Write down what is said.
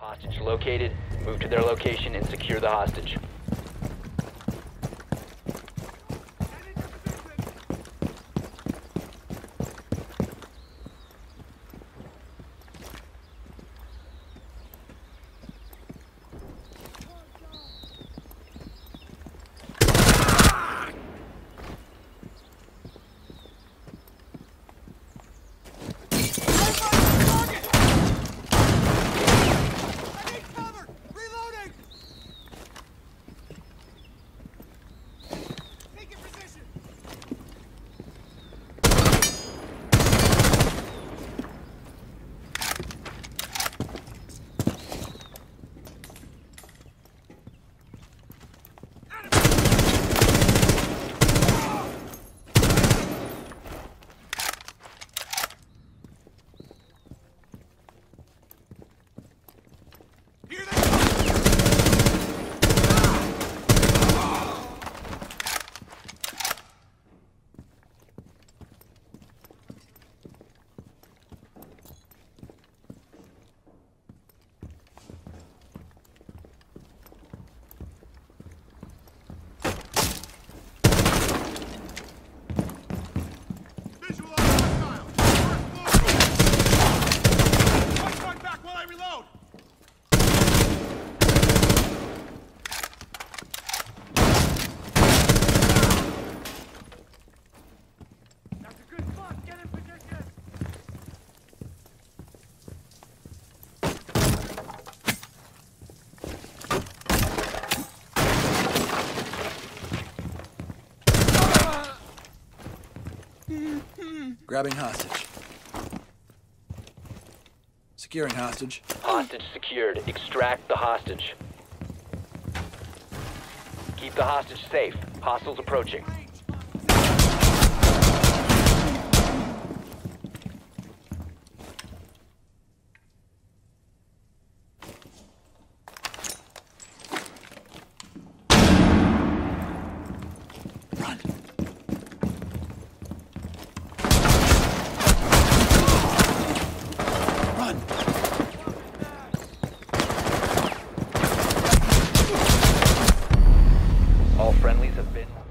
Hostage located. Move to their location and secure the hostage. Grabbing hostage. Securing hostage. Hostage secured. Extract the hostage. Keep the hostage safe. Hostiles approaching. Been